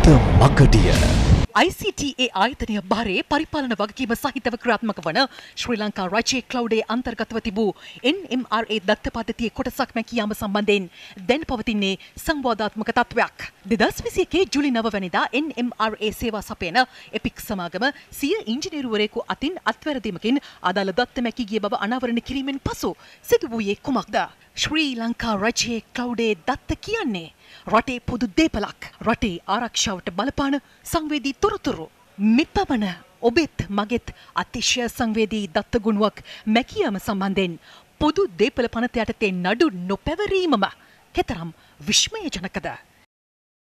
දත්ත මගඩිය. ICTA ආයතනය භාරයේ පරිපාලන වගකීම සහිතව ක්‍රියාත්මක වන ශ්‍රී ලංකා රජයේ ක්ලව්ඩේ අන්තර්ගතව තිබූ NMRA දත්ත පද්ධතියේ කොටසක් මැකියාම සම්බන්ධයෙන් දැන් පවතින්නේ සංවාදාත්මක තත්ත්වයක්. දෙදස් විසියකේ ජුලි නවවැනිදා NMRA සේවා සපයන එපික් සමාගම සිය ඉංජිනේරුවරයෙකු අතින් අත්වැරදීමකින් අදාළ දත්ත මැකී ගිය බව අනාවරණ කිරීමෙන් පසු සිදු වූයේ කුමක්ද? ශ්‍රී ලංකා රජයේ ක්ලව්ඩේ දත්ත කියන්නේ රටේ පොදු දේපලක් රටේ ආරක්ෂාවට බලපාන සංවේදී තොරතුරු මෙපමණ ඔබෙත් මගෙත් අතිශය සංවේදී දත්තගුණුවක් මැකියම සම්බන්ධයෙන් පොදු දේපල පනත යටතේ නඩු නොපැවරීමම කෙතරම් විශ්මය ජනකද.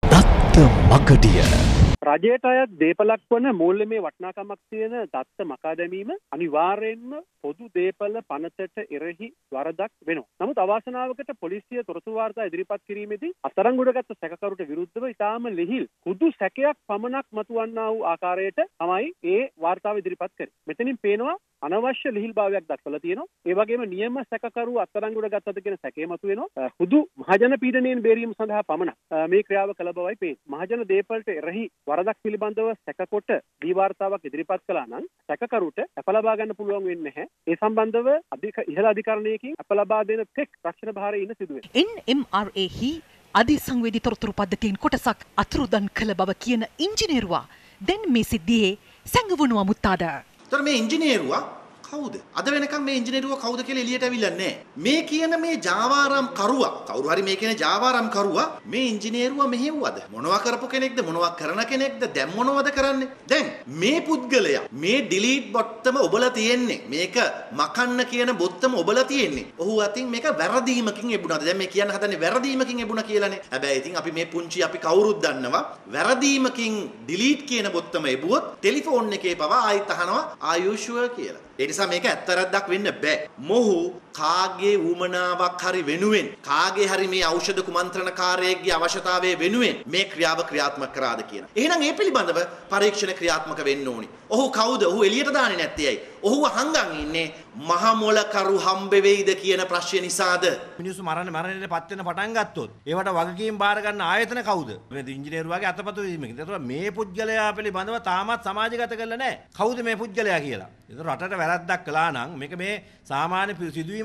දත්ත මගඩිය. රජයට අයත් දේපලක් වන මූල්‍යමේ වටනාකමක් තියෙන දත්ත මකා දැමීම අනිවාර්යෙන්ම පොදු දේපල පනතට එරෙහි වරදක් වෙනවා. නමුත් අවාසනාවකට පොලිසිය තොරතුරු වාර්තා ඉදිරිපත් කිරීමේදී අත්අඩංගුවට ගත්ත සැකකරුට විරුද්ධව ඉතාම ලිහිල් කුදු සැකයක් පමණක් මතුවන්නා වූ ආකාරයට තමයි ඒ වාර්තාව ඉදිරිපත් කරේ. මෙතනින් පේනවා අනවශ්‍ය ලිහිල්භාවයක් දක්වලා තියෙනවා. ඒ වගේම නියම සැකකරු අත්අඩංගුවට ගත්තද කියන සැකේ මතුවෙනවා. හුදු මහජන පීඩනයෙන් බේරීම සඳහා පමණක් මේ ක්‍රියාව කළ බවයි පේන්නේ. මහජන දේපලට එරෙහි වරදක් පිළිබඳව සැකකොට දී වාර්තාවක් ඉදිරිපත් කළා නම් සැකකරුට අප ලබා ගන්න පුළුවන් වෙන්නේ නැහැ. ඒ සම්බන්ධව අධික ඉහළ අධිකරණයකින් අප ලබා දෙන තෙක් රක්ෂණ භාරයේ ඉන්න සිදුවේ. NMRA හි අධි සංවේදී තොරතුරු පද්ධතියෙන් කොටසක් අතුරුදන් කළ බව කියන ඉංජිනේරුවා දැන් මේ සිද්ධියේ සැඟවුණු අමුත්තාද. තොර මේ ඉංජිනේරුවා කවුද? අද වෙනකම් මේ ඉංජිනේරුවා කවුද කියලා එළියට අවිල්ලා නැහැ. මේ කියන මේ ජාවාරම් කරුවා කවුරු හරි මේ කියන ජාවාරම් කරුවා මේ ඉංජිනේරුවා මෙහෙව්වද? මොනවා කරපු කෙනෙක්ද? මොනවා කරන කෙනෙක්ද? දැන් මොනවද කරන්නේ? දැන් මේ පුද්ගලයා මේ ඩිලීට් බොත්තම ඔබලා තියෙන්නේ. මේක මකන්න කියන බොත්තම ඔබලා තියෙන්නේ. ඔහු අතින් මේක වැරදීමකින් එබුණාද? දැන් මේ කියන්න හදන්නේ වැරදීමකින් එබුණා කියලානේ. හැබැයි ඉතින් අපි මේ පුංචි අපි කවුරුත් දන්නවා වැරදීමකින් ඩිලීට් කියන බොත්තම එබුවොත් ටෙලිෆෝන් එකේ පවා ආයිත් අහනවා are you sure කියලා. ඒ නිසා මේක ඇත්තරද්දක් වෙන්න බෑ. මොහු කාගේ වුමනාවක් හරි වෙනුවෙන් කාගේ හරි මේ ඖෂධ කුමන්ත්‍රණකාරයෙක්ගේ අවශ්‍යතාවය වෙනුවෙන් මේ ක්‍රියාව ක්‍රියාත්මක කරාද කියන. එහෙනම් ඒ පිළිබඳව පරීක්ෂණ ක්‍රියාත්මක වෙන්න ඕනි. ඔහු කවුද? ඔහු එළියට දාන්නේ නැත්තේ ඇයි? ඔහු හංගන් ඉන්නේ මහ මොලකරු හම්බ වෙයිද කියන ප්‍රශ්නේ නිසාද? මිනිස්සු මරණ මරණයට පත් වෙන පටන් ගත්තොත් ඒවට වගකීම් බාර ගන්න ආයතන කවුද? මේ ඉංජිනේරුවාගේ අතපතු වීමකින්. ඒතකොට මේ පුද්ගලයා පිළිබඳව තාමත් සමාජගත කරලා නැහැ. කවුද මේ පුද්ගලයා කියලා? ඒතකොට රටට වැරද්දක් කළා නම් මේක මේ සාමාන්‍ය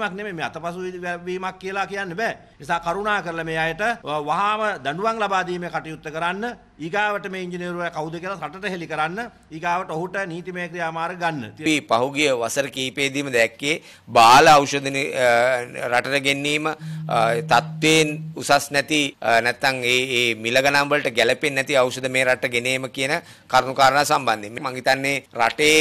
සිදුවීමක් නෙමෙයි මේ අතපසු වීමක් කියලා කියන්න බෑ. නිසා කරුණා කරලා මේ අයට වහාම දඬුවම් ලබා දීමේ කටයුත්ත කරන්න ඊගාවට මේ ඉංජිනේරුවා කවුද කියලා රටට හෙළි කරන්න ඊගාවට ඔහුට නීතිමය ක්‍රියාමාර්ග ගන්න. අපි පහුගිය වසර කීපෙදීම දැක්කේ බාල ඖෂධ රටට ගෙන්නීම තත්ත්වයෙන් උසස් නැති නැත්නම් ඒ ඒ මිල ගණන් වලට ගැලපෙන්නේ නැති ඖෂධ මේ රටට ගෙනීම කියන කරුණු කාරණා සම්බන්ධයෙන් මම හිතන්නේ රටේ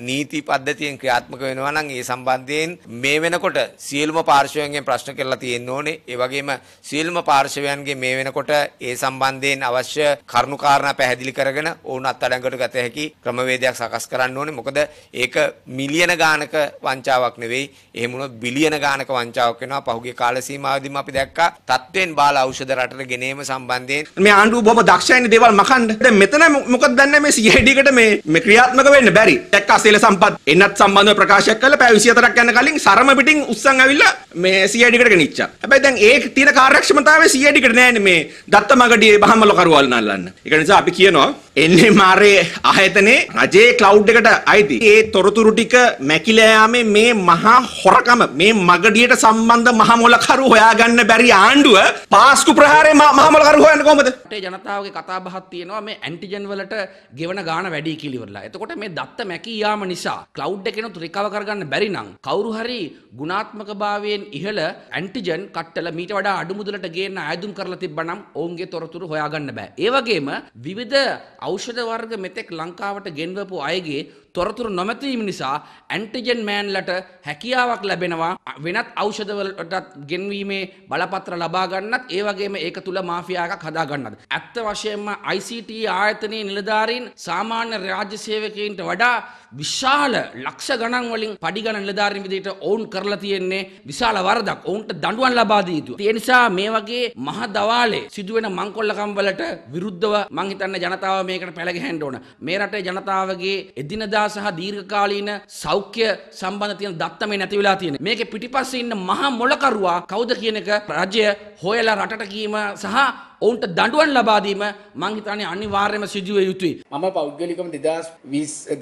නීති පද්ධතියෙන් ක්‍රියාත්මක වෙනවා නම් ඒ සම්බන්ධයෙන් මේ වෙනකොට සියලුම පාර්ශවයන්ගෙන් ප්‍රශ්න කරලා තියෙන්න ඕනේ. ඒ වගේම සියලුම පාර්ශවයන්ගේ මේ වෙනකොට ඒ සම්බන්ධයෙන් අවශ්‍ය කරුණු කාරණා පැහැදිලි කරගෙන ඔවුන් අත්අඩංගුවට ගත හැකි ක්‍රමවේදයක් සකස් කරන්න ඕනේ. මොකද ඒක මිලියන ගානක වංචාවක් නෙවෙයි. එහෙම වුණොත් බිලියන ගානක වංචාවක් වෙනවා. පහුගිය කාල සීමාවෙදීම අපි දැක්කා තත්ත්වෙන් බාල ඖෂධ රටට ගෙනීම සම්බන්ධයෙන් මේ ආණ්ඩුව බොහොම දක්ෂයිනේ දේවල් මකන්න. දැන් මෙතන මොකද දන්නේ මේ CID එකට මේ මේ ක්‍රියාත්මක වෙන්න බැරි. දැක්කා සීල සම්පත් එන්නත් සම්බන්ධව ප්‍රකාශයක් කළා පැය 24ක් යන කලින් සරම පිටින් උස්සන් ඇවිල්ලා මේ CID එකට ගෙනිච්චා. හැබැයි දැන් ඒ තියෙන කාර්යක්ෂමතාවය CID එකට නෑනේ මේ දත්ත මගඩියේ බහමල කරුවල් නල්ලන්න. ඒක නිසා අපි කියනවා එන්නේ මාරේ ආයතනේ රජයේ ක්ලවුඩ් එකට අයිති. ඒ තොරතුරු ටික මැකිලා යාමේ මේ මහා හොරකම මේ මගඩියට සම්බන්ධ මහා මොලකරු හොයාගන්න බැරි ආණ්ඩුව පාස්කු ප්‍රහාරයේ මහා මොලකරු හොයන්නේ කොහොමද? රටේ ජනතාවගේ කතා බහක් තියෙනවා මේ ඇන්ටිජන් වලට ගෙවන ගාණ වැඩි කිලිවරලා. එතකොට මේ දත්ත මැකී යාම නිසා ක්ලවුඩ් එකෙනුත් රිකවර් කරගන්න බැරි නම් කවුරු හරි ගුණාත්මකභාවයෙන් ඉහළ ඇන්ටිජන් කට්ටල මීට වඩා අඩු මුදලට ගේන්න ආයදුම් කරලා තිබ්බනම් ඔවුන්ගේ තොරතුරු හොයාගන්න බෑ. ඒ වගේම විවිධ ඖෂධ වර්ග මෙතෙක් ලංකාවට ගෙන්වපු අයගේ තොරතුරු නොමැතිවීම නිසා ඇන්ටිජන් මෑන්ලට හැකියාවක් ලැබෙනවා වෙනත් ඖෂධවලටත් ගෙන්වීමේ බලපත්‍ර ලබා ගන්නත් ඒ වගේම ඒක තුල මාෆියාවක් හදා ගන්නත්. ඇත්ත වශයෙන්ම ICT ආයතනයේ නිලධාරීන් සාමාන්‍ය රාජ්‍ය සේවකයින්ට වඩා විශාල ලක්ෂ ගණන් වලින් පඩි ගණන් නිලධාරීන් විදිහට ඔවුන් කරලා තියෙන්නේ විශාල වරදක්. ඔවුන්ට දඬුවම් ලබා දී යුතුයි. ඒ නිසා මේ වගේ මහ දවාලේ සිදුවෙන මංකොල්ලකම් වලට විරුද්ධව මං හිතන්නේ ජනතාව මේකට පැලගැහෙන්න ඕන. මේ රටේ ජනතාවගේ එදිනදා එදිනෙදා සහ දීර්ඝකාලීන සෞඛ්‍ය සම්බන්ධ තියෙන දත්ත මේ නැති වෙලා තියෙන. මේකේ පිටිපස්සේ ඉන්න මහා මොලකරුවා කවුද කියන එක රජය හොයලා රටට කීම සහ ඔවුන්ට දඩුවන් ලබා දීම මං හිතන්නේ අනිවාර්යයෙන්ම සිදු විය යුතුයි. මම පෞද්ගලිකම දෙදස්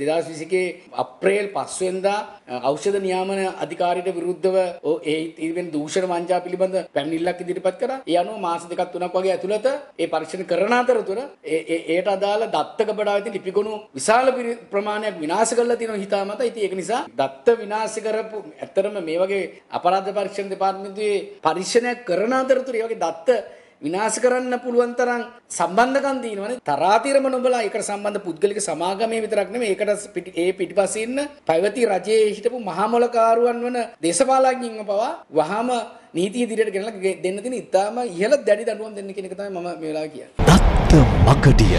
දෙදස් විසිකේ අප්‍රේල් පස්වෙන්දා ඖෂධ නියාමන අධිකාරියට විරුද්ධව ඕ ඒ තිබෙන දූෂණ වංචා පිළිබඳ පැමිණිල්ලක් ඉදිරිපත් කරා. ඒ අනුව මාස දෙකක් තුනක් වගේ ඇතුළත ඒ පරීක්ෂණ කරන අතරතුර ඒ ඒ- ඒට අදාළ දත්ත කපඩාවේ තියෙන ලිපිගොනු විශාල පිරි- ප්‍රමාණයක් විනාශ කරලා තියෙනවා හිතාමතා. ඉතින් ඒක නිසා දත්ත විනාශ කරපු ඇත්තරම මේ වගේ අපරාධ පරීක්ෂණ දෙපාර්තමේන්තුවේ පරීක්ෂණයක් කරන අතරතුර ඒ වගේ දත්ත විනාශ කරන්න පුළුවන් තරම් සම්බන්ධකම් තියෙනවනේ තරාතිරම නොබලා ඒකට සම්බන්ධ පුද්ගලික සමාගමේ විතරක් නෙමෙයි ඒකට පිටි- ඒ පිටිපස්සේ ඉන්න පැවති රජයේ හිටපු මහමොලකාරුවන් වන දේශපාලඥයින්ව පවා වහාම නීතිය ඉදිරියට ගෙනලා ගෙ- දෙන්න තියෙන ඉතාම ඉහළ දැඩි දඬුවම් දෙන්න කියන එක තමයි මම මේ වෙලාවේ කියන්නේ. දත්ත මගඩිය